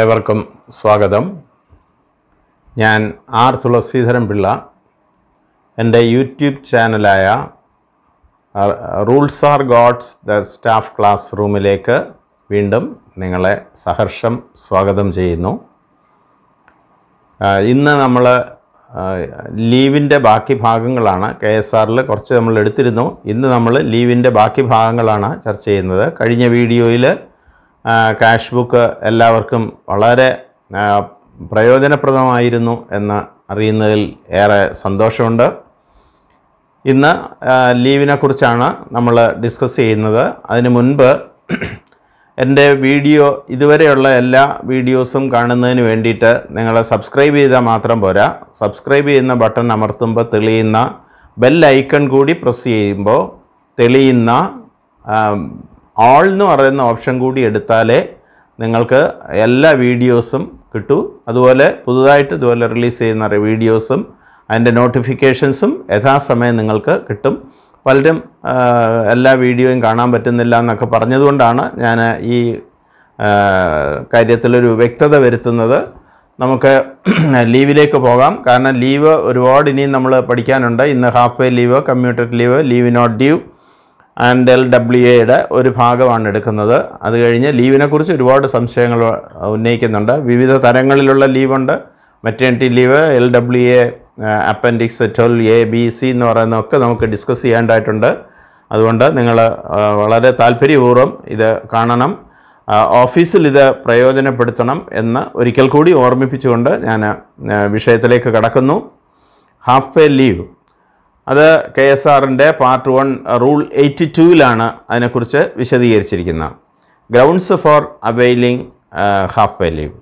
ഏവർക്കും സ്വാഗതം. ഞാൻ ആർ തുളസീധരൻ പിള്ള. എന്റെ YouTube ചാനലായ rules are gods the staff class റൂമിലേക്ക് വീണ്ടും നിങ്ങളെ സഹർഷം സ്വാഗതം ചെയ്യുന്നു. ഇന്ന് നമ്മൾ ലീവിന്റെ ബാക്കി ഭാഗങ്ങളാണ്. കെ എസ് ആറിൽ കുറച്ച് നമ്മൾ എടുത്തിരുന്നു. ഇന്ന് നമ്മൾ ലീവിന്റെ ബാക്കി ഭാഗങ്ങളാണ് ചർച്ച ചെയ്യുന്നത്. കഴിഞ്ഞ വീഡിയോയിൽ കാഷ് ബുക്ക് എല്ലാവർക്കും വളരെ പ്രയോജനപ്രദമായിരുന്നു എന്ന് അറിയുന്നതിൽ ഏറെ സന്തോഷമുണ്ട്. ഇന്ന് ലീവിനെക്കുറിച്ചാണ് ലീവിനെ കുറിച്ചാണ് നമ്മൾ ഡിസ്കസ് ചെയ്യുന്നത്. അതിനു മുൻപ് എന്റെ വീഡിയോ ഇതുവരെയുള്ള എല്ലാ വീഡിയോസും കാണുന്നതിന് വേണ്ടിയിട്ട് നിങ്ങൾ സബ്സ്ക്രൈബ് ചെയ്താൽ മാത്രം പോരാ. സബ്സ്ക്രൈബ് ചെയ്യുന്ന ബട്ടൺ അമർത്തുമ്പോൾ തെളിയുന്ന ബെൽ ഐക്കൺ കൂടി പ്രസ് ചെയ്യുമ്പോൾ തെളിയുന്ന ഓൾ എന്ന് പറയുന്ന ഓപ്ഷൻ കൂടി എടുത്താലേ നിങ്ങൾക്ക് എല്ലാ വീഡിയോസും കിട്ടൂ. അതുപോലെ പുതുതായിട്ട് ഇതുപോലെ റിലീസ് ചെയ്യുന്ന വീഡിയോസും അതിന്റെ നോട്ടിഫിക്കേഷൻസും യഥാസമയം നിങ്ങൾക്ക് കിട്ടും. പലരും എല്ലാ വീഡിയോയും കാണാൻ പറ്റുന്നില്ല എന്നൊക്കെ പറഞ്ഞതുകൊണ്ടാണ് ഞാൻ ഈ കാര്യത്തിലൊരു വ്യക്തത വരുത്തുന്നത്. നമുക്ക് ലീവിലേക്ക് പോകാം. കാരണം ലീവ് ഒരുപാട് ഇനിയും നമ്മൾ പഠിക്കാനുണ്ട്. ഇന്ന് half pay leave commuted leave leave not due and L W എയുടെ ഒരു ഭാഗമാണ് എടുക്കുന്നത്. അത് കഴിഞ്ഞ് ലീവിനെക്കുറിച്ച് ഒരുപാട് സംശയങ്ങൾ ഉന്നയിക്കുന്നുണ്ട്. വിവിധ തരങ്ങളിലുള്ള ലീവുണ്ട്. Maternity leave L W A appendix twelve A B C എന്ന് പറയുന്നതൊക്കെ നമുക്ക് ഡിസ്കസ് ചെയ്യേണ്ടതായിട്ടുണ്ട്. അതുകൊണ്ട് നിങ്ങൾ വളരെ താല്പര്യപൂർവം ഇത് കാണണം. ഓഫീസിൽ ഇത് പ്രയോജനപ്പെടുത്തണം എന്ന് ഒരിക്കൽ കൂടി ഓർമ്മിപ്പിച്ചുകൊണ്ട് ഞാൻ വിഷയത്തിലേക്ക് കടക്കുന്നു. ഹാഫ് പേ ലീവ് അത് കെ എസ് ആറിന്റെ പാർട്ട് വൺ റൂൾ എയ്റ്റി ടൂവിലാണ് അതിനെക്കുറിച്ച് വിശദീകരിച്ചിരിക്കുന്നത്. Grounds for availing half pay leave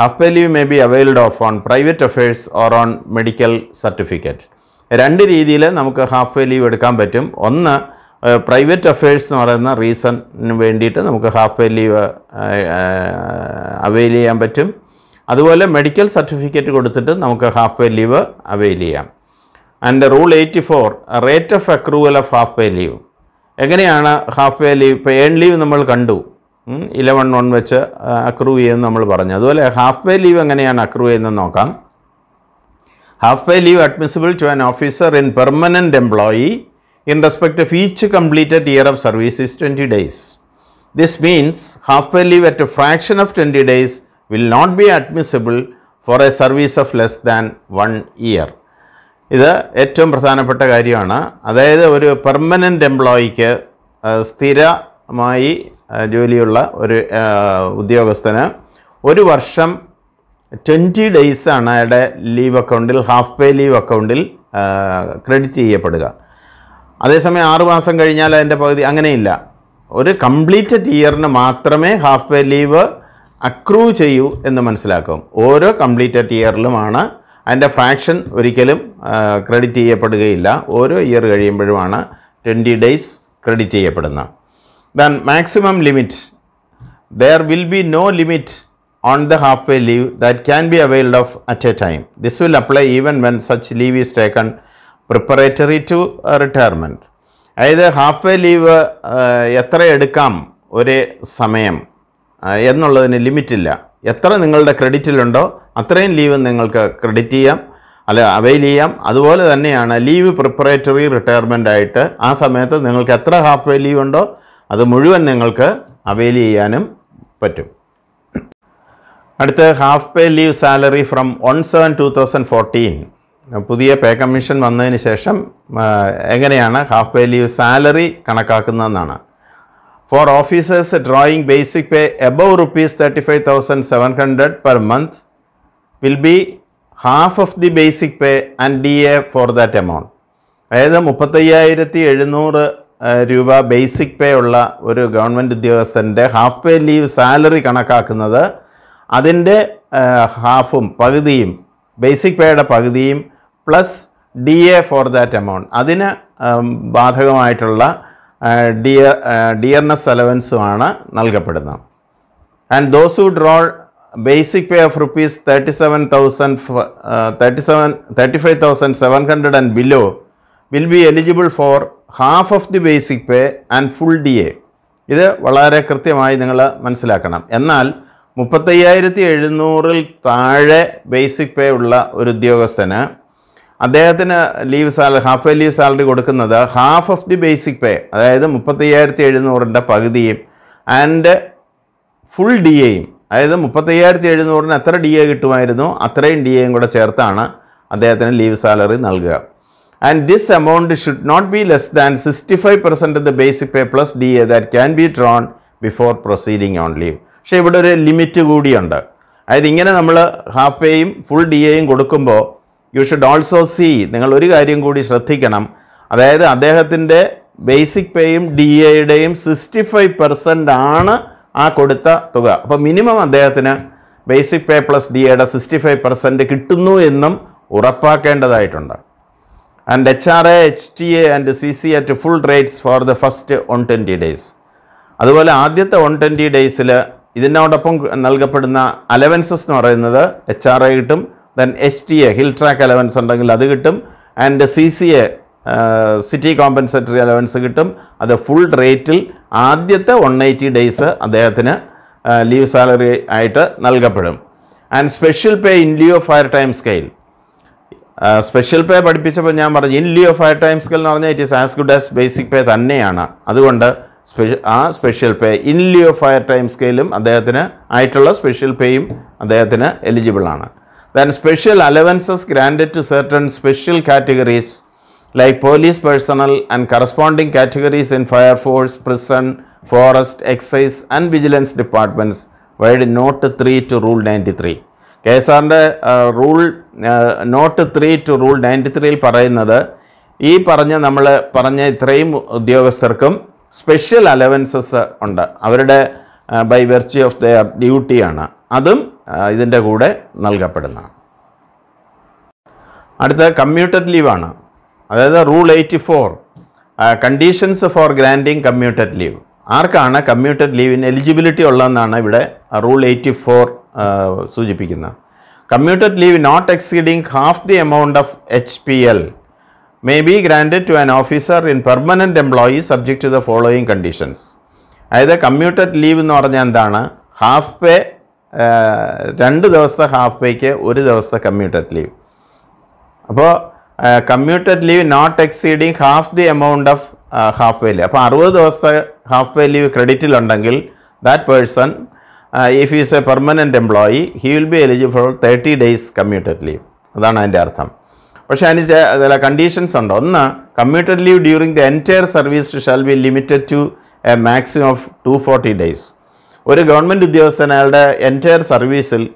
half pay leave may be availed of on private affairs or on medical certificate. രണ്ട് രീതിയിൽ നമുക്ക് ഹാഫ് പേ ലീവ് എടുക്കാൻ പറ്റും. ഒന്ന് പ്രൈവറ്റ് അഫയേഴ്സ് എന്ന് പറയുന്ന റീസണിന് വേണ്ടിയിട്ട് നമുക്ക് ഹാഫ് പേ ലീവ് അവൈൽ ചെയ്യാൻ പറ്റും. അതുപോലെ മെഡിക്കൽ സർട്ടിഫിക്കറ്റ് കൊടുത്തിട്ട് നമുക്ക് ഹാഫ് പേ ലീവ് അവൈൽ ചെയ്യാം. And rule eighty four rate of accrual of half pay leave എങ്ങനെയാണ് ഹാഫ് പേ ലീവ് ഇപ്പോൾ ഏൺ ലീവ് നമ്മൾ കണ്ടു ഇലവൺ വൺ വെച്ച് അക്രൂവ് ചെയ്യുമെന്ന് നമ്മൾ പറഞ്ഞു അതുപോലെ ഹാഫ് പേ ലീവ് എങ്ങനെയാണ് അക്രൂവ് ചെയ്യുന്നത് നോക്കാം half pay leave admissible to an officer in permanent employee in respect of each completed year of service is 20 days. This means half pay leave at a fraction of 20 days will not be admissible for a service of less than one year. ഇത് ഏറ്റവും പ്രധാനപ്പെട്ട കാര്യമാണ്. അതായത് ഒരു permanent എംപ്ലോയിക്ക് സ്ഥിരമായി ജോലിയുള്ള ഒരു ഉദ്യോഗസ്ഥന് ഒരു വർഷം ട്വന്റി ഡേയ്സാണ് അയാളുടെ ലീവ് അക്കൗണ്ടിൽ ഹാഫ് പേ ലീവ് അക്കൗണ്ടിൽ ക്രെഡിറ്റ് ചെയ്യപ്പെടുക. അതേസമയം ആറ് മാസം കഴിഞ്ഞാൽ അതിന്റെ പകുതി അങ്ങനെയില്ല. ഒരു കംപ്ലീറ്റഡ് ഇയറിന് മാത്രമേ ഹാഫ് പേ ലീവ് അക്രൂ ചെയ്യൂ എന്ന് മനസ്സിലാക്കും. ഓരോ കംപ്ലീറ്റഡ് ഇയറിലുമാണ് അതിന്റെ ഫ്രാക്ഷൻ ഒരിക്കലും ക്രെഡിറ്റ് ചെയ്യപ്പെടുകയില്ല ഓരോ ഇയർ കഴിയുമ്പോഴുമാണ് ട്വന്റി ഡേയ്സ് ക്രെഡിറ്റ് ചെയ്യപ്പെടുന്നത് then maximum limit there will be no limit on the half pay leave that can be availed of at a time. This will apply even when such leave is taken preparatory to retirement. അതായത് half പേ leave എത്ര എടുക്കാം ഒരേ സമയം എന്നുള്ളതിന് ലിമിറ്റില്ല എത്ര നിങ്ങളുടെ ക്രെഡിറ്റിലുണ്ടോ അത്രയും leave നിങ്ങൾക്ക് ക്രെഡിറ്റ് ചെയ്യാം അല്ല അവൈൽ ചെയ്യാം. അതുപോലെ തന്നെയാണ് ലീവ് പ്രിപ്പറേറ്ററി റിട്ടയർമെന്റ് ആയിട്ട് ആ സമയത്ത് നിങ്ങൾക്ക് എത്ര ഹാഫ് വേ ലീവ് ഉണ്ടോ അത് മുഴുവൻ നിങ്ങൾക്ക് അവൈൽ ചെയ്യാനും പറ്റും. അടുത്ത half pay leave salary from one seven two thousand fourteen പുതിയ പേ കമ്മീഷൻ വന്നതിന് ശേഷം എങ്ങനെയാണ് half pay leave salary കണക്കാക്കുന്നതെന്നാണ്. For officers drawing basic pay above rupees thirty five thousand seven hundred per month will be half of the basic pay and D A for that amount അതായത് മുപ്പത്തയ്യായിരത്തി എഴുന്നൂറ് രൂപ basic pay ഉള്ള ഒരു government ഉദ്യോഗസ്ഥന്റെ half പേ leave salary കണക്കാക്കുന്നത് അതിന്റെ ഹാഫും പകുതിയും ബേസിക് പേയുടെ പകുതിയും plus D A for that amount അതിന് ബാധകമായിട്ടുള്ള ഡിയർ ഡിയർനെസ് അലവൻസുമാണ് നൽകപ്പെടുന്നത്. And those who draw basic pay of rupees thirty seven thousand thirty seven thirty five thousand seven hundred and below will be eligible for half of the basic pay and full D A ഇത് വളരെ കൃത്യമായി നിങ്ങൾ മനസ്സിലാക്കണം. എന്നാൽ മുപ്പത്തയ്യായിരത്തി എഴുന്നൂറിൽ താഴെ basic pay ഉള്ള ഒരു ഉദ്യോഗസ്ഥന് അദ്ദേഹത്തിന് leave salary half pay leave salary കൊടുക്കുന്നത് half of the basic pay അതായത് മുപ്പത്തയ്യായിരത്തി എഴുന്നൂറിന്റെ പകുതിയും ആൻഡ് ഫുൾ ഡി എയും അതായത് മുപ്പത്തയ്യായിരത്തി എഴുന്നൂറിന് എത്ര ഡി എ കിട്ടുമായിരുന്നു അത്രയും ഡി എയും കൂടെ ചേർത്താണ് അദ്ദേഹത്തിന് ലീവ് സാലറി നൽകുക. And this amount should not be less than sixty five percent the basic pay plus D A that can be drawn before proceeding on leave പക്ഷേ ഇവിടെ ഒരു ലിമിറ്റ് കൂടിയുണ്ട്. അതായത് ഇങ്ങനെ നമ്മൾ ഹാഫ് പേയും ഫുൾ ഡി എയും കൊടുക്കുമ്പോൾ യു ഷുഡ് ഓൾസോ സീ നിങ്ങൾ ഒരു കാര്യം കൂടി ശ്രദ്ധിക്കണം. അതായത് അദ്ദേഹത്തിന്റെ ബേസിക് പേയും ഡി എയുടെയും സിക്സ്റ്റി ഫൈവ് പെർസെന്റ് ആണ് ആ കൊടുത്ത തുക. അപ്പോൾ മിനിമം അദ്ദേഹത്തിന് ബേസിക് പേ പ്ലസ് ഡി എയുടെ സിക്സ്റ്റി ഫൈവ് പെർസെന്റ് കിട്ടുന്നു എന്നും ഉറപ്പാക്കേണ്ടതായിട്ടുണ്ട്. And H R A H T A and C C at full rates for the first one twenty days അതുപോലെ ആദ്യത്തെ വൺ ട്വന്റി ഡേയ്സിൽ ഇതിനോടൊപ്പം നൽകപ്പെടുന്ന അലവൻസസ് എന്ന് പറയുന്നത് എച്ച് ആർ എ കിട്ടും then H T A hill track allowance ഉണ്ടെങ്കിൽ അത് കിട്ടും. And C C A city compensatory allowance കിട്ടും. അത് ഫുൾ റേറ്റിൽ ആദ്യത്തെ വൺ എയ്റ്റി ഡേയ്സ് അദ്ദേഹത്തിന് ലീവ് സാലറി ആയിട്ട് നൽകപ്പെടും. And special pay in lieu of higher time scale special pay പഠിപ്പിച്ചപ്പോൾ ഞാൻ പറഞ്ഞു in lieu of higher time scale എന്ന് പറഞ്ഞാൽ it is as good as basic pay തന്നെയാണ്. അതുകൊണ്ട് സ്പെഷ്യ ആ special pay in lieu of higher time സ്കെയിലും അദ്ദേഹത്തിന് ആയിട്ടുള്ള special പേയും അദ്ദേഹത്തിന് എലിജിബിൾ ആണ് special special allowances granted to certain special categories like police personnel and corresponding categories in fire force prison forest excise and vigilance departments vide note three two rule ninety three K S ആറിന്റെ rule note three two rule ninety ത്രീയിൽ പറയുന്നത് ഈ പറഞ്ഞ നമ്മൾ പറഞ്ഞ ഇത്രയും ഉദ്യോഗസ്ഥർക്കും special allowances ഉണ്ട്. അവരുടെ ബൈ വെർച്യൂ ഓഫ് ദെയർ ഡ്യൂട്ടിയാണ് അതും ഇതിന്റെ കൂടെ നൽകപ്പെടുന്നതാണ് അടുത്ത കമ്മ്യൂട്ടഡ് ലീവാണ് അതായത് rule eighty four conditions for granting commuted leave ആർക്കാണ് കമ്മ്യൂട്ടഡ് ലീവിന് എലിജിബിലിറ്റി ഉള്ളതെന്നാണ് ഇവിടെ റൂൾ എയ്റ്റി ഫോർ സൂചിപ്പിക്കുന്നത്. Commuted leave not exceeding half the amount of H P L may be granted to an officer in permanent employee subject to the following conditions അതായത് commuted leave എന്ന് പറഞ്ഞാൽ എന്താണ്? Half പേ രണ്ട് ദിവസത്തെ half പേയ്ക്ക് ഒരു ദിവസത്തെ commuted leave അപ്പോൾ commuted leave not exceeding half the amount of half pay leave അപ്പോൾ അറുപത് ദിവസത്തെ half way leave ക്രെഡിറ്റിലുണ്ടെങ്കിൽ that person if is a permanent employee he will be eligible for thirty days commuted leave അതാണ് അതിന്റെ അർത്ഥം. പക്ഷേ അതിന് ചില കണ്ടീഷൻസ് ഉണ്ട്. ഒന്ന് commuted leave during the entire service shall be limited to a maximum of two forty days ഒരു government ഉദ്യോഗസ്ഥൻ അയാളുടെ എന്റയർ സർവീസിൽ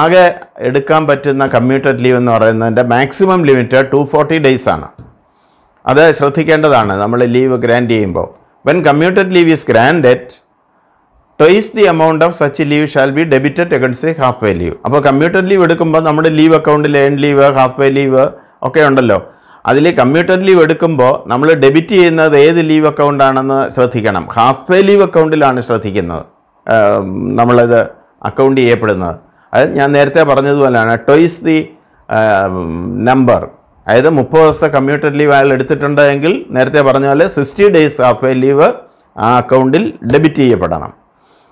ആകെ എടുക്കാൻ പറ്റുന്ന കമ്മ്യൂട്ടഡ് ലീവ് എന്ന് പറയുന്നതിന്റെ maximum limit two forty days ആണ്. അത് ശ്രദ്ധിക്കേണ്ടതാണ്. നമ്മൾ ലീവ് ഗ്രാൻഡ് ചെയ്യുമ്പോൾ. When commuted leave is granted twice the amount of such leave shall be debited against the half pay leave അപ്പോൾ കമ്മ്യൂട്ടഡ് ലീവ് എടുക്കുമ്പോൾ നമ്മുടെ ലീവ് അക്കൗണ്ടിൽ earn leave half pay leave ഒക്കെ ഉണ്ടല്ലോ. അതിൽ കമ്മ്യൂട്ടഡ് ലീവ് എടുക്കുമ്പോൾ നമ്മൾ ഡെബിറ്റ് ചെയ്യുന്നത് ഏത് ലീവ് അക്കൗണ്ടാണെന്ന് ശ്രദ്ധിക്കണം. ഹാഫ് പേ ലീവ് അക്കൗണ്ടിലാണ് ശ്രദ്ധിക്കുന്നത്. നമ്മളത് അക്കൗണ്ട് ചെയ്യപ്പെടുന്നത്. അത് ഞാൻ നേരത്തെ പറഞ്ഞതുപോലെയാണ് ടോയ്സ് ദി നമ്പർ അതായത് മുപ്പത് ദിവസത്തെ കമ്മ്യൂട്ടഡ് ലീവ് അയാൾ എടുത്തിട്ടുണ്ടെങ്കിൽ നേരത്തെ പറഞ്ഞ പോലെ sixty days half pay leave ആ അക്കൗണ്ടിൽ debit ചെയ്യപ്പെടണം.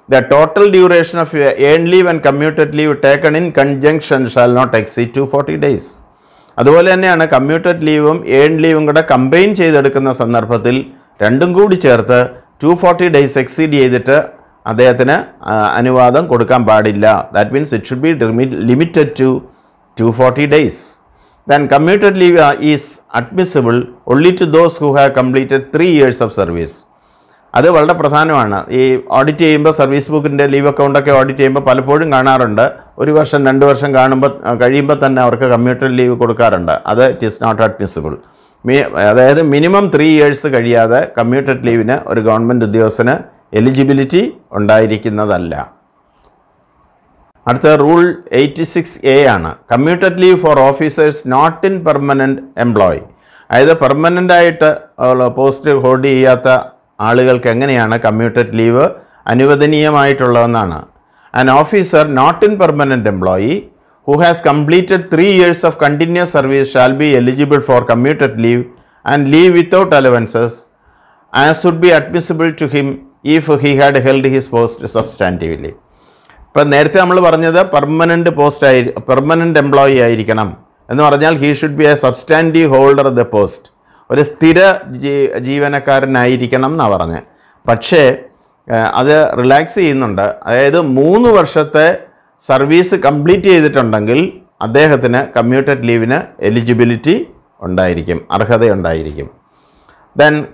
The total duration of earn leave and commuted leave taken in conjunction shall not exceed two forty days അതുപോലെ തന്നെയാണ് കമ്മ്യൂട്ടഡ് ലീവും ഏൺ ലീവും കൂടെ കമ്പൈൻ ചെയ്തെടുക്കുന്ന സന്ദർഭത്തിൽ രണ്ടും കൂടി ചേർത്ത് ടു ഫോർട്ടി ഡേയ്സ് എക്സീഡ് ചെയ്തിട്ട് അദ്ദേഹത്തിന് അനുവാദം കൊടുക്കാൻ പാടില്ല. That means it should be limited to two forty days then commuted leave is admissible only to those who have completed three years of service അത് വളരെ പ്രധാനമാണ്. ഈ ഓഡിറ്റ് ചെയ്യുമ്പോൾ സർവീസ് ബുക്കിന്റെ ലീവ് അക്കൗണ്ടൊക്കെ ഓഡിറ്റ് ചെയ്യുമ്പോൾ പലപ്പോഴും കാണാറുണ്ട്. ഒരു വർഷം രണ്ട് വർഷം കാണുമ്പോൾ കഴിയുമ്പോൾ തന്നെ അവർക്ക് കമ്മ്യൂട്ടർ ലീവ് കൊടുക്കാറുണ്ട്. അത് it is not admissible me അതായത് മിനിമം ത്രീ ഇയേഴ്സ് കഴിയാതെ കമ്മ്യൂട്ടർ ലീവിന് ഒരു ഗവൺമെന്റ് ഉദ്യോഗസ്ഥന് എലിജിബിലിറ്റി ഉണ്ടായിരിക്കുന്നതല്ല. അടുത്ത റൂൾ എയ്റ്റി സിക്സ് എ ആണ്. Commuted leave for officers not in permanent employee അതായത് പെർമനന്റ് ആയിട്ട് പോസ്റ്റ് ഹോൾഡ് ചെയ്യാത്ത ആളുകൾക്ക് എങ്ങനെയാണ് കമ്മ്യൂട്ടഡ് ലീവ് അനുവദനീയമായിട്ടുള്ളതെന്നാണ്. An officer not in permanent employee who has completed three years of continuous service shall be eligible for commuted leave and leave without allowances as would be admissible to him if he had held his post substantively ഇപ്പം നേരത്തെ നമ്മൾ പറഞ്ഞത് permanent post ആയി permanent employee ആയിരിക്കണം എന്ന് പറഞ്ഞാൽ he should be a substantive holder the post ഒരു സ്ഥിര ജീ ജീവനക്കാരനായിരിക്കണം എന്നാണ് പറഞ്ഞത് പക്ഷേ അത് റിലാക്സ് ചെയ്യുന്നുണ്ട്. അതായത് മൂന്ന് വർഷത്തെ സർവീസ് കംപ്ലീറ്റ് ചെയ്തിട്ടുണ്ടെങ്കിൽ അദ്ദേഹത്തിന് കമ്മ്യൂട്ടഡ് ലീവിന് എലിജിബിലിറ്റി ഉണ്ടായിരിക്കും അർഹതയുണ്ടായിരിക്കും. Then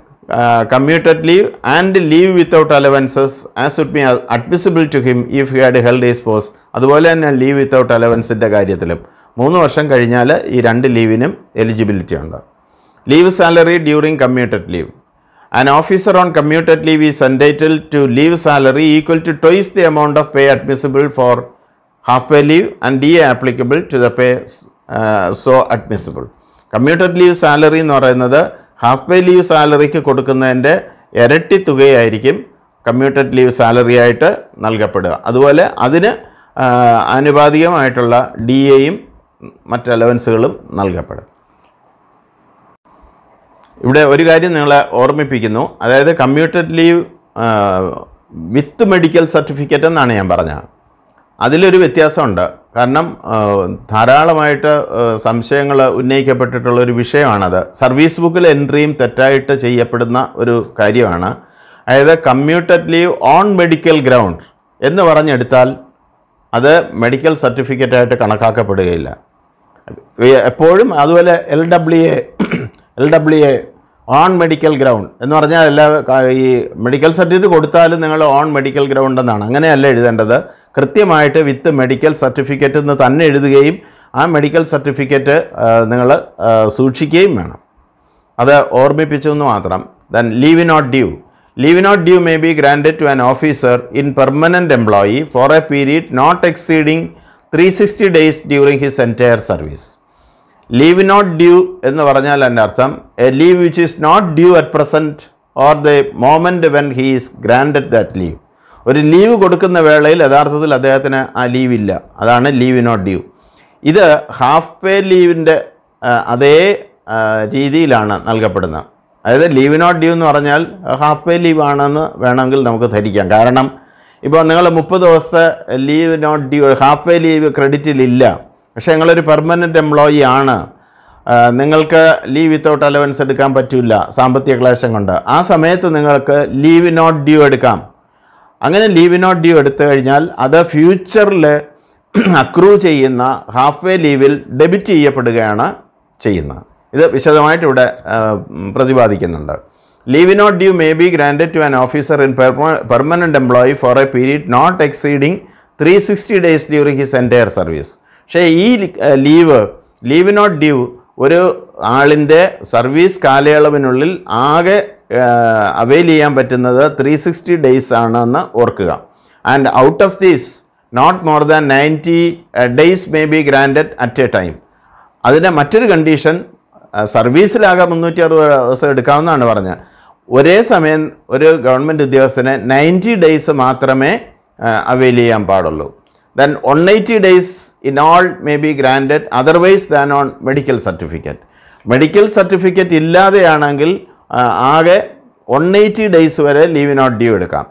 commuted leave and leave without allowances as would be admissible to him if he had held his post അതുപോലെ തന്നെ ലീവ് വിത്തൗട്ട് അലവൻസിന്റെ കാര്യത്തിലും. മൂന്ന് വർഷം കഴിഞ്ഞാൽ ഈ രണ്ട് ലീവിനും എലിജിബിലിറ്റി ഉണ്ട്. Leave salary during commuted leave an officer on commuted leave is entitled to leave salary equal to twice the amount of pay admissible for half pay leave and DA applicable to the pay uh, so admissible. Commuted leave salary എന്ന് പറയുന്നത് half പേ leave സാലറിക്ക് കൊടുക്കുന്നതിന്റെ ഇരട്ടി തുകയായിരിക്കും commuted leave salary ആയിട്ട് നൽകപ്പെടുക അതുപോലെ അതിന് ആനുപാതികമായിട്ടുള്ള D എയും മറ്റ് അലവൻസുകളും നൽകപ്പെടും ഇവിടെ ഒരു കാര്യം നിങ്ങളെ ഓർമ്മിപ്പിക്കുന്നു. അതായത് commuted leave with medical certificate എന്നാണ് ഞാൻ പറഞ്ഞത്. അതിലൊരു വ്യത്യാസമുണ്ട്. കാരണം ധാരാളമായിട്ട് സംശയങ്ങൾ ഉന്നയിക്കപ്പെട്ടിട്ടുള്ള ഒരു വിഷയമാണത്. സർവീസ് ബുക്കിൽ എൻട്രിയും തെറ്റായിട്ട് ചെയ്യപ്പെടുന്ന ഒരു കാര്യമാണ്. അതായത് commuted leave on medical ground എന്ന് പറഞ്ഞെടുത്താൽ അത് മെഡിക്കൽ സർട്ടിഫിക്കറ്റായിട്ട് കണക്കാക്കപ്പെടുകയില്ല. എപ്പോഴും അതുപോലെ L W A L W A on medical ground എന്ന് പറഞ്ഞാൽ എല്ലാ ഈ മെഡിക്കൽ സർട്ടിഫിക്കറ്റ് കൊടുത്താലും നിങ്ങൾ ഓൺ മെഡിക്കൽ ഗ്രൗണ്ട് എന്നാണ്. അങ്ങനെയല്ല എഴുതേണ്ടത്. കൃത്യമായിട്ട് വിത്ത് മെഡിക്കൽ സർട്ടിഫിക്കറ്റ് എന്ന് തന്നെ എഴുതുകയും ആ മെഡിക്കൽ സർട്ടിഫിക്കറ്റ് നിങ്ങൾ സൂക്ഷിക്കുകയും വേണം. അത് ഓർമ്മിപ്പിച്ചു എന്ന് മാത്രം then leave not due leave not due may be granted to an officer in permanent employee for a period not exceeding three sixty days during his entire service leave not due എന്ന് പറഞ്ഞാൽ എന്റെ അർത്ഥം a leave which is not due at present or the moment when he is granted that leave ഒരു leave കൊടുക്കുന്ന വേളയിൽ യഥാർത്ഥത്തിൽ അദ്ദേഹത്തിന് ആ ലീവ് ഇല്ല. അതാണ് ലീവ് നോട്ട് ഡ്യൂ ഇത് ഹാഫ് പേ ലീവിന്റെ അതേ രീതിയിലാണ് നൽകപ്പെടുന്നത്. അതായത് ലീവ് നോട്ട് ഡ്യൂ എന്ന് പറഞ്ഞാൽ ഹാഫ് പേ ലീവ് ആണെന്ന് വേണമെങ്കിൽ നമുക്ക് ധരിക്കാം. കാരണം ഇപ്പോൾ നിങ്ങൾ മുപ്പത് ദിവസത്തെ leave not due half pay leave ക്രെഡിറ്റിലില്ല പക്ഷേ ഞങ്ങളൊരു പെർമനന്റ് എംപ്ലോയി ആണ്. നിങ്ങൾക്ക് ലീവ് വിത്തൗട്ട് അലവൻസ് എടുക്കാൻ പറ്റില്ല സാമ്പത്തിക ക്ലേശം കൊണ്ട്. ആ സമയത്ത് നിങ്ങൾക്ക് ലീവ് നോട്ട് ഡ്യൂ എടുക്കാം. അങ്ങനെ ലീവ് നോട്ട് ഡ്യൂ എടുത്തു കഴിഞ്ഞാൽ അത് ഫ്യൂച്ചറിൽ അക്രൂ ചെയ്യുന്ന ഹാഫ് വേ ലീവിൽ ഡെബിറ്റ് ചെയ്യപ്പെടുകയാണ് ചെയ്യുന്നത്. ഇത് വിശദമായിട്ട് ഇവിടെ പ്രതിപാദിക്കുന്നുണ്ട്. Leave not due may be granted to an officer in permanent employee for a period not exceeding three sixty days during his entire service പക്ഷേ ഈ ലീവ് ലീവ് നോട്ട് ഡ്യൂ ഒരു ആളിന്റെ service കാലയളവിനുള്ളിൽ ആകെ അവെയിൽ ചെയ്യാൻ പറ്റുന്നത് ത്രീ സിക്സ്റ്റി ഡേയ്സ് ആണെന്ന് ഓർക്കുക. And out of these not more than ninety days may be granted at a time അതിന്റെ മറ്റൊരു കണ്ടീഷൻ സർവീസിലാകെ മുന്നൂറ്റി അറുപത് ദിവസം എടുക്കാമെന്നാണ് പറഞ്ഞത്. ഒരേ സമയം ഒരു ഗവൺമെന്റ് ഉദ്യോഗസ്ഥന് നയന്റി ഡേയ്സ് മാത്രമേ അവെയിൽ ചെയ്യാൻ പാടുള്ളൂ. One eighty days in all may be granted otherwise than on medical certificate medical certificate ഇല്ലാതെയാണെങ്കിൽ ആകെ വൺ എയ്റ്റി ഡേയ്സ് വരെ ലീവ് നോട്ട് ഡ്യൂ എടുക്കാം.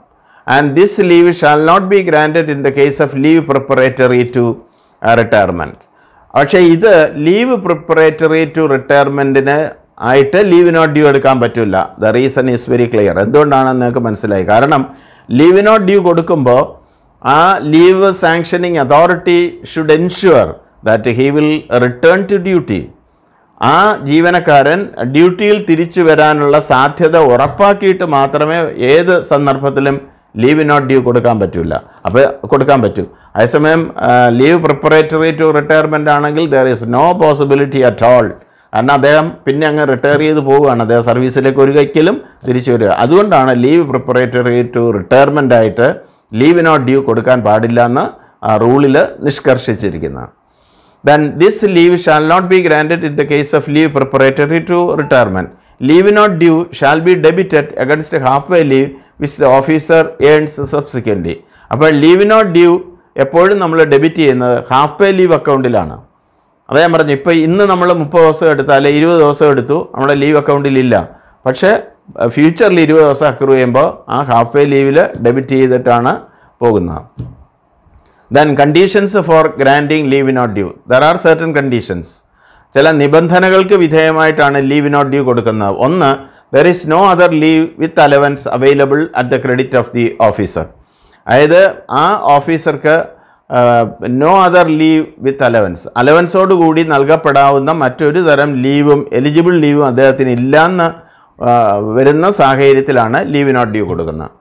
And this leave shall not be granted in the case of leave preparatory to retirement പക്ഷേ ഇത് leave preparatory to റിട്ടയർമെന്റിന് ആയിട്ട് leave not due എടുക്കാൻ പറ്റില്ല. The reason is very clear എന്തുകൊണ്ടാണെന്ന് നിങ്ങൾക്ക് മനസ്സിലായി? കാരണം ലീവ് നോട്ട് ഡ്യൂ കൊടുക്കുമ്പോൾ ആ leave sanctioning authority should ensure that he will return to duty ആ ജീവനക്കാരൻ ഡ്യൂട്ടിയിൽ തിരിച്ചു വരാനുള്ള സാധ്യത ഉറപ്പാക്കിയിട്ട് മാത്രമേ ഏത് സന്ദർഭത്തിലും ലീവ് നോട്ട് ഡ്യൂ കൊടുക്കാൻ പറ്റില്ല അപ്പോൾ കൊടുക്കാൻ പറ്റൂ. അതേസമയം ലീവ് പ്രിപ്പറേറ്ററി ടു റിട്ടയർമെന്റ് ആണെങ്കിൽ there is no possibility at all കാരണം അദ്ദേഹം പിന്നെ അങ്ങ് റിട്ടയർ ചെയ്ത് പോവുകയാണ്. അദ്ദേഹം സർവീസിലേക്ക് ഒരു കൈക്കലും തിരിച്ചു വരിക. അതുകൊണ്ടാണ് ലീവ് പ്രിപ്പറേറ്ററി ടു റിട്ടയർമെന്റ് ആയിട്ട് ലീവ് നോട്ട് ഡ്യൂ കൊടുക്കാൻ പാടില്ല എന്ന് റൂളിൽ നിഷ്കർഷിച്ചിരിക്കുന്നതാണ് then this leave shall not be grand in the case of leave preparatory to retirement leave not due shall be debited against half pay leave which the officer earns subsequent അപ്പോൾ leave not due എപ്പോഴും നമ്മൾ debit ചെയ്യുന്നത് half പേ leave അക്കൗണ്ടിലാണ് അതേ ഞാൻ പറഞ്ഞു ഇപ്പോൾ ഇന്ന് നമ്മൾ മുപ്പത് ദിവസം എടുത്താൽ ഇരുപത് ദിവസം എടുത്തു നമ്മുടെ ലീവ് അക്കൗണ്ടിലില്ല പക്ഷേ ഫ്യൂച്ചറിൽ ഇരുപത് ദിവസം അക്രൂ ചെയ്യുമ്പോൾ ആ ഹാഫ് വേ ലീവിൽ ഡെബിറ്റ് ചെയ്തിട്ടാണ് പോകുന്നത്. Then conditions for granting leave not due there are certain conditions ചില നിബന്ധനകൾക്ക് വിധേയമായിട്ടാണ് ലീവ് നോട്ട് ഡ്യൂ കൊടുക്കുന്നത്. ഒന്ന് there is no other leave with allowance available at the credit of the officer അതായത് ആ ഓഫീസർക്ക് no other leave with allowance അലവൻസോടുകൂടി നൽകപ്പെടാവുന്ന മറ്റൊരു തരം ലീവും എലിജിബിൾ ലീവും അദ്ദേഹത്തിന് ഇല്ലയെന്ന് വരുന്ന സാഹചര്യത്തിലാണ് ലീവ് നോട്ട് ഡ്യൂ കൊടുക്കുന്നത്.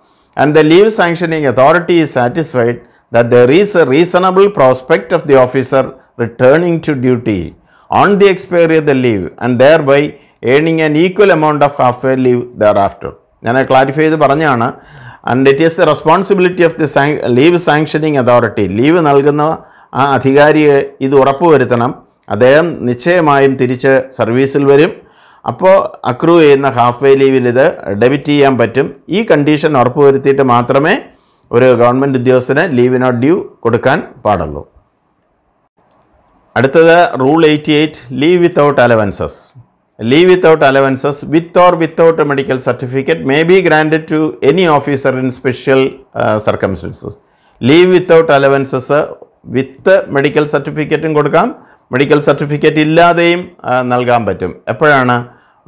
And the leave sanctioning authority is satisfied that there is a reasonable prospect of the officer returning to duty on the expiry of the leave and thereby earning an equal amount of half a leave thereafter ഞാൻ clarify ചെയ്ത് പറഞ്ഞാണ് and it is the responsibility of the leave sanctioning authority leave നൽകുന്ന ആ അധികാരിയെ ഇത് ഉറപ്പുവരുത്തണം. അദ്ദേഹം നിശ്ചയമായും തിരിച്ച് സർവീസിൽ വരും. അപ്പോൾ അക്രൂ ചെയ്യുന്ന ഹാഫ് വേ ലീവിൽ ഇത് ഡെബിറ്റ് ചെയ്യാൻ പറ്റും. ഈ കണ്ടീഷൻ ഉറപ്പുവരുത്തിയിട്ട് മാത്രമേ ഒരു ഗവൺമെന്റ് ഉദ്യോഗസ്ഥന് ലീവ് നോട്ട് ഡ്യൂ കൊടുക്കാൻ പാടുള്ളൂ. അടുത്തത് rule eighty eight leave without allowances leave without allowances with or without medical certificate may be granted to any officer in special circumstances leave without allowances with medical സർട്ടിഫിക്കറ്റും കൊടുക്കാം. Medical certificate ഇല്ലാതെയും നൽകാൻ പറ്റും. എപ്പോഴാണ്?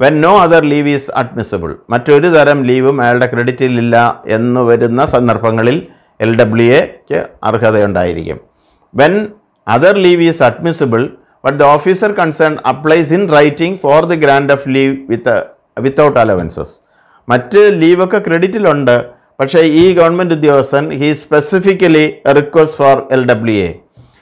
When no other leave is admissible മറ്റൊരു തരം ലീവും അയാളുടെ ക്രെഡിറ്റിലില്ല എന്ന് വരുന്ന സന്ദർഭങ്ങളിൽ എൽ ഡബ്ല്യു എക്ക് അർഹതയുണ്ടായിരിക്കും. When other leave is admissible but the officer concern applies in writing for the grant of leave with without allowances മറ്റ് ലീവൊക്കെ ക്രെഡിറ്റിലുണ്ട് പക്ഷേ ഈ ഗവൺമെന്റ് ഉദ്യോഗസ്ഥൻ he specifically request for L W A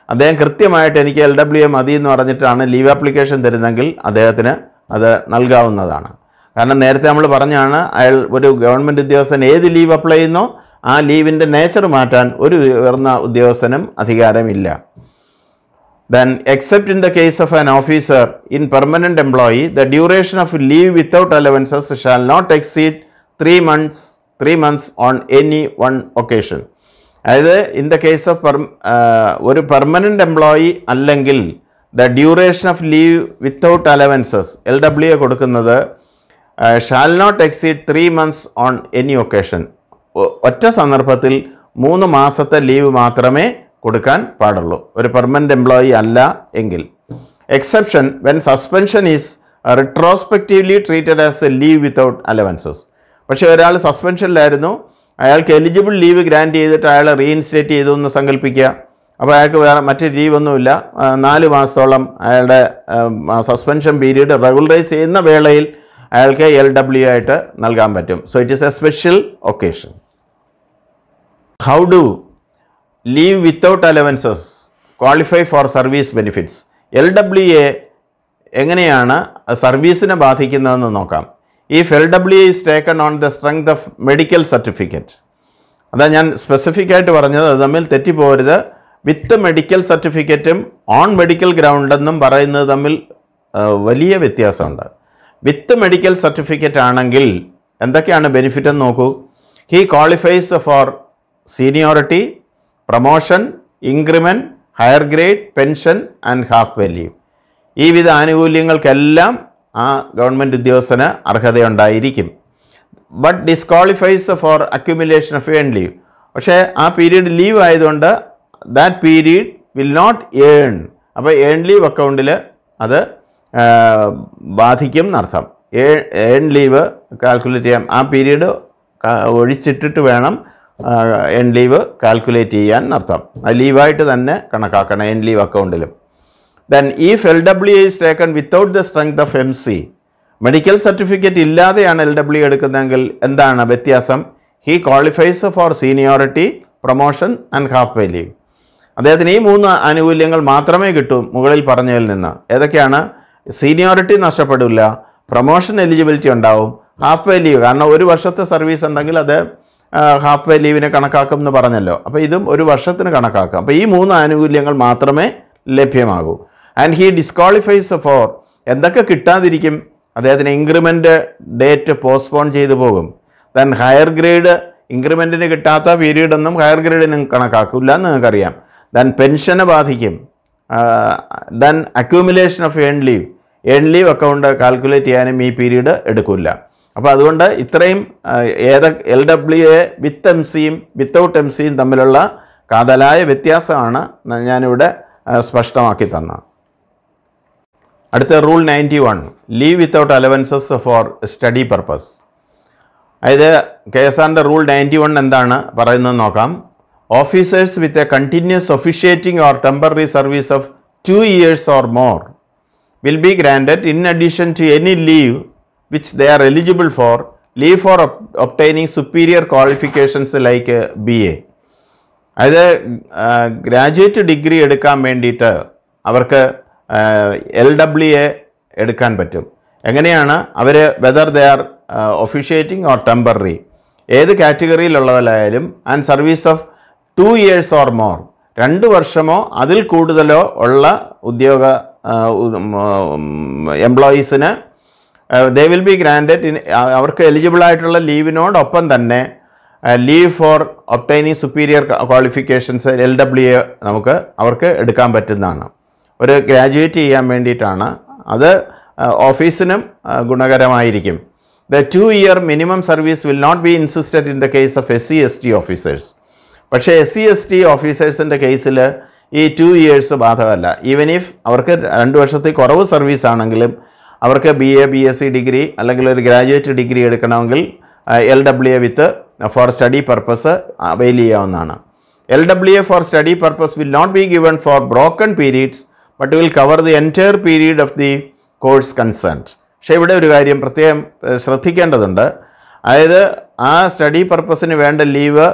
അദ്ദേഹം കൃത്യമായിട്ട് എനിക്ക് എൽ ഡബ്ല്യു എ മതി എന്ന് പറഞ്ഞിട്ടാണ് ലീവ് ആപ്ലിക്കേഷൻ തരുന്നെങ്കിൽ അദ്ദേഹത്തിന് അത് നൽകാവുന്നതാണ്. കാരണം നേരത്തെ നമ്മൾ പറഞ്ഞാണ് അയാൾ ഒരു ഗവൺമെന്റ് ഉദ്യോഗസ്ഥൻ ഏത് ലീവ് അപ്ലൈ ചെയ്യുന്നോ ആ ലീവിന്റെ നേച്ചർ മാറ്റാൻ ഒരു ഉയർന്ന ഉദ്യോഗസ്ഥനും അധികാരമില്ല. Then except in the case of an officer in permanent employee the duration of leave without allowances shall not exceed 3 months 3 months on any one occasion. അതായത് ഇൻ ദ കേസ് ഓഫ് ഒരു permanent employee അല്ലെങ്കിൽ the duration of leave without allowances L W A കൊടുക്കുന്നത് shall not exceed three months on any occasion ഒറ്റ സന്ദർഭത്തിൽ മൂന്ന് മാസത്തെ leave മാത്രമേ കൊടുക്കാൻ പാടുള്ളൂ. ഒരു പെർമനന്റ് എംപ്ലോയി അല്ല എങ്കിൽ. Exception when suspension is retrospectively treated as a leave without allowances പക്ഷേ ഒരാൾ സസ്പെൻഷനിലായിരുന്നു അയാൾക്ക് എലിജിബിൾ ലീവ് ഗ്രാന്റ് ചെയ്തിട്ട് അയാളെ റീഇൻസ്റ്റേറ്റ് ചെയ്തു എന്ന് സങ്കല്പിക്കുക അപ്പോൾ അയാൾക്ക് വേറെ മറ്റ് ലീവൊന്നുമില്ല നാല് മാസത്തോളം അയാളുടെ സസ്പെൻഷൻ പീരീഡ് റെഗുലറൈസ് ചെയ്യുന്ന വേളയിൽ അയാൾക്ക് എൽ ഡബ്ല്യു ആയിട്ട് നൽകാൻ പറ്റും. So it is a special occasion how do leave without allowances qualify for service benefits L W A എങ്ങനെയാണ് സർവീസിനെ ബാധിക്കുന്നതെന്ന് നോക്കാം. If L W is taken on the strength of medical certificate അതാ ഞാൻ specific ആയിട്ട് പറഞ്ഞത് അത് തമ്മിൽ തെറ്റിപ്പോരുത് വിത്ത് മെഡിക്കൽ സർട്ടിഫിക്കറ്റും ഓൺ മെഡിക്കൽ ഗ്രൗണ്ടെന്നും പറയുന്നത് തമ്മിൽ വലിയ വ്യത്യാസമുണ്ട്. വിത്ത് മെഡിക്കൽ സർട്ടിഫിക്കറ്റ് ആണെങ്കിൽ എന്തൊക്കെയാണ് ബെനിഫിറ്റ് എന്ന് നോക്കൂ. He qualifies for seniority promotion increment higher grade pension and half value ഈ വിധ ആനുകൂല്യങ്ങൾക്കെല്ലാം ആ ഗവൺമെന്റ് ഉദ്യോഗസ്ഥന് അർഹതയുണ്ടായിരിക്കും. But disqualifies for accumulation of earn leave പക്ഷേ ആ പീരീഡ് ലീവ് ആയതുകൊണ്ട് that period will not earn അപ്പോൾ ഏൺ ലീവ് അക്കൗണ്ടിൽ അത് ബാധിക്കും എന്നർത്ഥം. ഏൺ ലീവ് കാൽക്കുലേറ്റ് ചെയ്യാം ആ പീരീഡ് ഒഴിച്ചിട്ടിട്ട് വേണം എൻ ലീവ് കാൽക്കുലേറ്റ് ചെയ്യാൻ എന്നർത്ഥം. ലീവായിട്ട് തന്നെ കണക്കാക്കണം earn leave അക്കൗണ്ടിലും then if L W taken taken without the strength of M C medical certificate ഇല്ലാതെയാണ് എൽ ഡബ്ല്യു എടുക്കുന്നതെങ്കിൽ എന്താണ് വ്യത്യാസം? He qualifies for seniority promotion and half pay leave അദ്ദേഹത്തിന് ഈ മൂന്ന് ആനുകൂല്യങ്ങൾ മാത്രമേ കിട്ടൂ മുകളിൽ പറഞ്ഞതിൽ നിന്ന്. ഏതൊക്കെയാണ്? സീനിയോറിറ്റി നഷ്ടപ്പെടില്ല പ്രൊമോഷൻ എലിജിബിലിറ്റി ഉണ്ടാവും ഹാഫ് പേ ലീവ് കാരണം ഒരു വർഷത്തെ സർവീസ് ഉണ്ടെങ്കിൽ അത് ഹാഫ് വേ ലീവിനെ കണക്കാക്കും എന്ന് പറഞ്ഞല്ലോ. അപ്പോൾ ഇതും ഒരു വർഷത്തിന് കണക്കാക്കാം. അപ്പോൾ ഈ മൂന്ന് ആനുകൂല്യങ്ങൾ മാത്രമേ ലഭ്യമാകൂ. ആൻഡ് ഹീ ഡിസ്ക്വാളിഫൈസ് ഫോർ എന്തൊക്കെ കിട്ടാതിരിക്കും? അദ്ദേഹത്തിന് ഇൻക്രിമെന്റ് ഡേറ്റ് പോസ്റ്റ്പോൺ ചെയ്തു പോകും. ദെൻ ഹയർ ഗ്രേഡ് ഇൻക്രിമെന്റിന് കിട്ടാത്ത പീരീഡൊന്നും ഹയർ ഗ്രേഡിനും കണക്കാക്കില്ല എന്ന് നിങ്ങൾക്കറിയാം. ദെൻ പെൻഷനെ ബാധിക്കും. Then accumulation of earn leave earn leave account calculate ചെയ്യാനും ഈ പീരീഡ് എടുക്കില്ല അപ്പോൾ അതുകൊണ്ട് ഇത്രയും ഏത L W A with M സിയും വിത്തൗട്ട് എം സിയും തമ്മിലുള്ള കാതലായ വ്യത്യാസമാണ് ഞാനിവിടെ സ്പഷ്ടമാക്കി തന്നത്. അടുത്ത rule ninety one leave without allowances for study purpose അതായത് കെ എസ് ആറിന്റെ റൂൾ നയന്റി വൺ എന്താണ്? പറയുന്നത് നോക്കാം. Officers with a continuous officiating or temporary service of two years or more will be granted in addition to any leave which they are eligible for leave for obtaining superior qualifications like B A അതായത് graduate degree എടുക്കാൻ വേണ്ടിയിട്ട് അവർക്ക് L W A എടുക്കാൻ പറ്റും. എങ്ങനെയാണ് അവർ whether they are officiating or temporary ഏത് കാറ്റഗറിയിലുള്ളവരായാലും and service of two years or more രണ്ട് വർഷമോ അതിൽ കൂടുതലോ ഉള്ള ഉദ്യോഗ എംപ്ലോയീസിന് they will be granted in അവർക്ക് എലിജിബിൾ ആയിട്ടുള്ള ലീവിനോടൊപ്പം തന്നെ leave for obtaining superior qualifications L W നമുക്ക് അവർക്ക് എടുക്കാൻ പറ്റുന്നതാണ്. ഒരു ഗ്രാജുവേറ്റ് ചെയ്യാൻ വേണ്ടിയിട്ടാണ്. അത് ഓഫീസിനും ഗുണകരമായിരിക്കും. The two year minimum service will not be insisted in the case of S C S T officers പക്ഷേ എസ് സി എസ് ടി ഓഫീസേഴ്സിന്റെ കേസിൽ ഈ ടു ഇയേഴ്സ് ബാധകമല്ല. ഈവൻ ഇഫ് അവർക്ക് രണ്ട് വർഷത്തിൽ കുറവ് സർവീസ് ആണെങ്കിലും അവർക്ക് B A B S C degree അല്ലെങ്കിൽ ഒരു ഗ്രാജുവേറ്റ് ഡിഗ്രി എടുക്കണമെങ്കിൽ L W A with for study purpose avail ചെയ്യാവുന്നതാണ്. L W A for study purpose will not be given for broken periods but will cover the entire period of the course concerned പക്ഷേ ഇവിടെ ഒരു കാര്യം പ്രത്യേകം ശ്രദ്ധിക്കേണ്ടതുണ്ട്. അതായത് ആ study പർപ്പസിന് വേണ്ട ലീവ്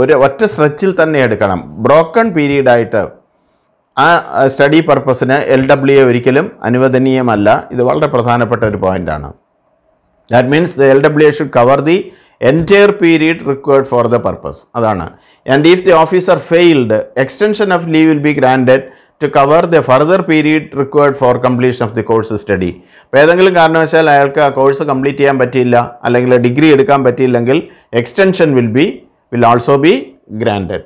ഒരു ഒറ്റ സ്ട്രെച്ചിൽ തന്നെ എടുക്കണം. ബ്രോക്കൺ പീരീഡായിട്ട് ആ സ്റ്റഡി പർപ്പസിന് എൽ ഡബ്ല്യു എ ഒരിക്കലും അനുവദനീയമല്ല. ഇത് വളരെ പ്രധാനപ്പെട്ട ഒരു പോയിന്റാണ് that means the L W A should cover the entire period required for the purpose അതാണ്. And if the officer failed extension of leave will be granted to cover the further period required for completion of the course study അപ്പോൾ ഏതെങ്കിലും കാരണവശാൽ അയാൾക്ക് ആ course complete ചെയ്യാൻ പറ്റിയില്ല അല്ലെങ്കിൽ degree എടുക്കാൻ പറ്റിയില്ലെങ്കിൽ extension will be will also be granted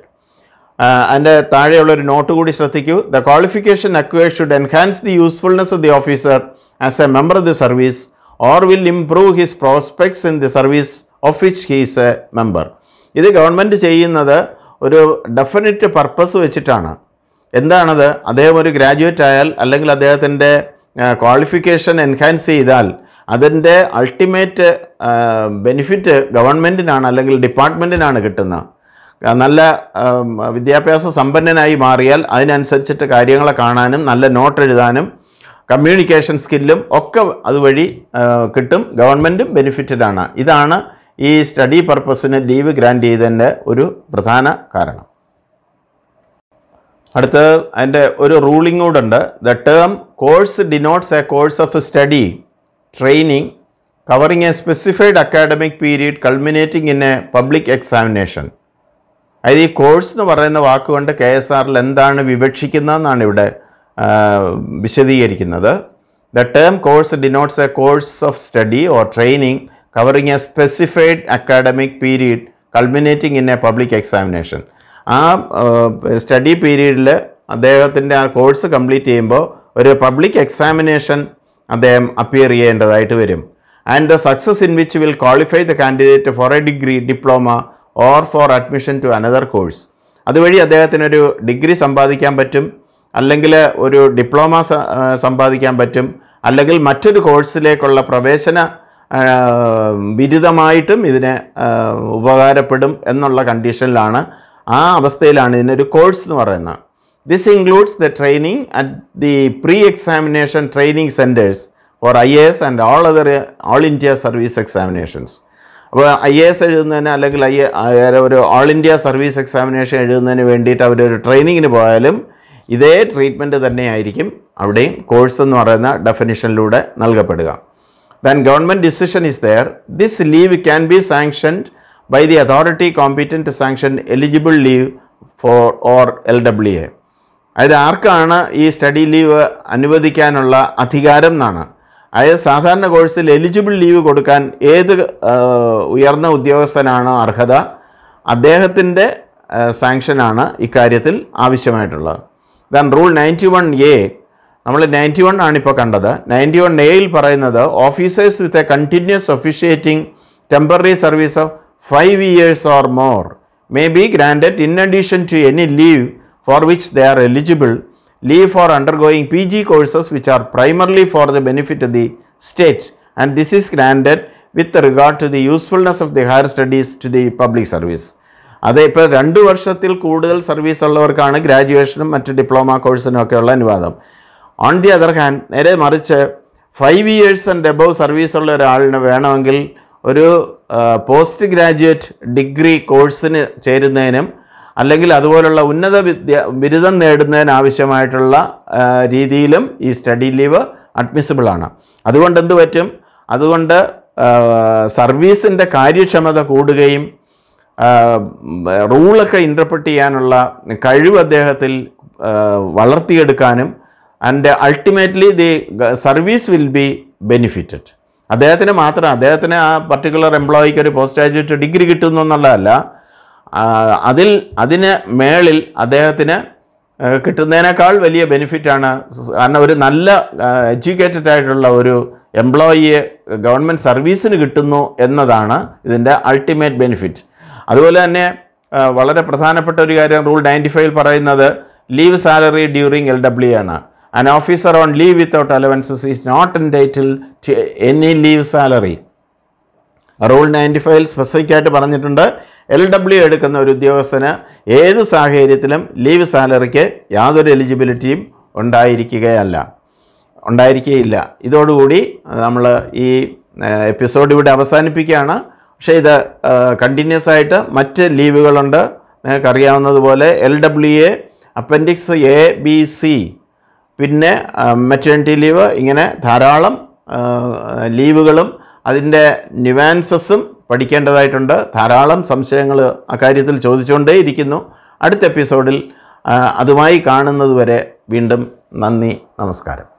അതിന്റെ താഴെയുള്ള ഒരു നോട്ട് കൂടി ശ്രദ്ധിക്കൂ. The qualification acquire should enhance the usefulness of the officer as a member of the service or will improve his prospects in the service of which he's a member ഇത് government ചെയ്യുന്നത് ഒരു definite purpose വെച്ചിട്ടാണ്. എന്താണത്? അദ്ദേഹം ഒരു graduate ആയാൽ അല്ലെങ്കിൽ അദ്ദേഹത്തിന്റെ ക്വാളിഫിക്കേഷൻ എൻഹാൻസ് ചെയ്താൽ അതിന്റെ അൾട്ടിമേറ്റ് ബെനിഫിറ്റ് ഗവൺമെന്റിനാണ് അല്ലെങ്കിൽ ഡിപ്പാർട്ട്മെന്റിനാണ് കിട്ടുന്നത് നല്ല വിദ്യാഭ്യാസ സമ്പന്നനായി മാറിയാൽ അതിനനുസരിച്ചിട്ട് കാര്യങ്ങളെ കാണാനും നല്ല നോട്ട് എഴുതാനും കമ്മ്യൂണിക്കേഷൻ സ്കില്ലും ഒക്കെ അതുവഴി കിട്ടും. ഗവൺമെന്റും ബെനിഫിറ്റഡാണ് ഇതാണ് ഈ സ്റ്റഡി പർപ്പസിന് ലീവ് ഗ്രാൻഡ് ചെയ്തതിന്റെ ഒരു പ്രധാന കാരണം. അടുത്ത് അതിന്റെ ഒരു റൂളിംഗ് കൂടെ ഉണ്ട് the term course denotes a course of study training covering a specified academic period culminating in a public examination അതായത് ഈ കോഴ്സ് എന്ന് പറയുന്ന വാക്കുകൊണ്ട് കെ എസ് ആറിൽ എന്താണ് വിവക്ഷിക്കുന്നതെന്നാണ് ഇവിടെ വിശദീകരിക്കുന്നത്. The term course denotes a course of study or training covering a specified academic period culminating in a public examination ആ സ്റ്റഡി പീരീഡിൽ അദ്ദേഹത്തിന്റെ ആ കോഴ്സ് കംപ്ലീറ്റ് ചെയ്യുമ്പോൾ ഒരു പബ്ലിക് എക്സാമിനേഷൻ അദ്ദേഹം അപ്പിയർ ചെയ്യേണ്ടതായിട്ട് വരും. And the success in which will qualify the candidate for a degree diploma or for admission to another course അതുവഴി അദ്ദേഹത്തിനൊരു ഡിഗ്രി സമ്പാദിക്കാൻ പറ്റും അല്ലെങ്കിൽ ഒരു ഡിപ്ലോമ സമ്പാദിക്കാൻ പറ്റും അല്ലെങ്കിൽ മറ്റൊരു കോഴ്സിലേക്കുള്ള പ്രവേശന ബിരുദമായിട്ടും ഇതിനെ ഉപകാരപ്പെടും എന്നുള്ള കണ്ടീഷനിലാണ് ആ അവസ്ഥയിലാണ് ഇതിനൊരു കോഴ്സ് എന്ന് പറയുന്നത്. This includes the training at the pre examination training centres for I A S and all other all India service examinations അപ്പോൾ ഐ എ എസ് എഴുതുന്നതിന് അല്ലെങ്കിൽ ഐ എ ഒരു ഓൾ ഇന്ത്യ സർവീസ് എക്സാമിനേഷൻ എഴുതുന്നതിന് വേണ്ടിയിട്ട് അവരൊരു ട്രെയിനിങ്ങിന് പോയാലും ഇതേ ട്രീറ്റ്മെന്റ് തന്നെയായിരിക്കും അവിടെയും കോഴ്സ് എന്ന് പറയുന്ന ഡെഫിനിഷനിലൂടെ നൽകപ്പെടുക. Then government decision is there this leave can be sanctioned by the authority competent to sanction eligible leave for or LWA. അതായത് ആർക്കാണ് ഈ സ്റ്റഡി ലീവ് അനുവദിക്കാനുള്ള അധികാരം എന്നാണ്. അതായത് സാധാരണ കോഴ്സിൽ എലിജിബിൾ ലീവ് കൊടുക്കാൻ ഏത് ഉയർന്ന ഉദ്യോഗസ്ഥനാണോ അർഹത? അദ്ദേഹത്തിന്റെ സാങ്ഷനാണ് ഇക്കാര്യത്തിൽ ആവശ്യമായിട്ടുള്ളത്. Then rule ninety one A നമ്മൾ നയന്റി വൺ ആണിപ്പോൾ കണ്ടത്. നയന്റി വൺ എയിൽ പറയുന്നത് officers with a continuous officiating temporary service of five years or more may be granted in addition to any leave for which they are eligible, leave for undergoing PG courses which are primarily for the benefit of the state, and this is granted with regard to the usefulness of the higher studies to the public service. അത് ഇപ്പോൾ രണ്ട് വർഷത്തിൽ കൂടുതൽ service ഉള്ളവർക്കാണ് ഗ്രാജുവേഷനും മറ്റ് diploma കോഴ്സിനും ഒക്കെയുള്ള അനുവാദം on the other hand നേരെ മറിച്ച് five years and above service ഉള്ള ഒരാളിന് വേണമെങ്കിൽ ഒരു പോസ്റ്റ് ഗ്രാജുവേറ്റ് ഡിഗ്രി കോഴ്സിന് ചേരുന്നതിനും അല്ലെങ്കിൽ അതുപോലുള്ള ഉന്നത വിദ്യ ബിരുദം നേടുന്നതിന് ആവശ്യമായിട്ടുള്ള രീതിയിലും ഈ സ്റ്റഡി ലീവ് അഡ്മിസിബിളാണ് അതുകൊണ്ട് എന്ത് പറ്റും? അതുകൊണ്ട് സർവീസിന്റെ കാര്യക്ഷമത കൂടുകയും റൂളൊക്കെ ഇന്റർപ്രറ്റ് ചെയ്യാനുള്ള കഴിവ് അദ്ദേഹത്തിൽ വളർത്തിയെടുക്കാനും and ultimately the service will be benefited അദ്ദേഹത്തിന് മാത്രം അദ്ദേഹത്തിന് ആ പർട്ടിക്കുലർ എംപ്ലോയിക്ക് ഒരു പോസ്റ്റ് ഗ്രാജുവേറ്റ് ഡിഗ്രി കിട്ടുന്നു എന്നുള്ളതല്ല. അതിൽ അതിന് മേളിൽ അദ്ദേഹത്തിന് കിട്ടുന്നതിനേക്കാൾ വലിയ ബെനിഫിറ്റാണ് കാരണം ഒരു നല്ല എഡ്യൂക്കേറ്റഡ് ആയിട്ടുള്ള ഒരു എംപ്ലോയിയെ ഗവൺമെന്റ് സർവീസിന് കിട്ടുന്നു എന്നതാണ് ഇതിന്റെ അൾട്ടിമേറ്റ് ബെനിഫിറ്റ് അതുപോലെ തന്നെ വളരെ പ്രധാനപ്പെട്ട ഒരു കാര്യം റൂൾ നയന്റി ഫൈവിൽ പറയുന്നത് leave salary during L W ആണ്. An officer on leave without allowances is not entitled to any leave salary. Rule ninety ഫൈവിൽ സ്പെസിഫിക്കായിട്ട് പറഞ്ഞിട്ടുണ്ട് എൽ ഡബ്ല്യു എടുക്കുന്ന ഒരു ഉദ്യോഗസ്ഥന് ഏത് സാഹചര്യത്തിലും ലീവ് സാലറിക്ക് യാതൊരു എലിജിബിലിറ്റിയും ഉണ്ടായിരിക്കുകയല്ല ഉണ്ടായിരിക്കുകയില്ല ഇതോടുകൂടി നമ്മൾ ഈ എപ്പിസോഡ് ഇവിടെ അവസാനിപ്പിക്കുകയാണ്. പക്ഷേ ഇത് കണ്ടിന്യൂസ് ആയിട്ട് മറ്റ് ലീവുകളുണ്ട് നിങ്ങൾക്ക് അറിയാവുന്നതുപോലെ L W A appendix A B C പിന്നെ മെറ്റേണിറ്റി ലീവ് ഇങ്ങനെ ധാരാളം ലീവുകളും അതിന്റെ ന്യൂവാൻസസും പഠിക്കേണ്ടതായിട്ടുണ്ട്. ധാരാളം സംശയങ്ങൾ അക്കാര്യത്തിൽ ചോദിച്ചുകൊണ്ടേയിരിക്കുന്നു. അടുത്ത എപ്പിസോഡിൽ അതുമായി കാണുന്നതുവരെ വീണ്ടും നന്ദി നമസ്കാരം.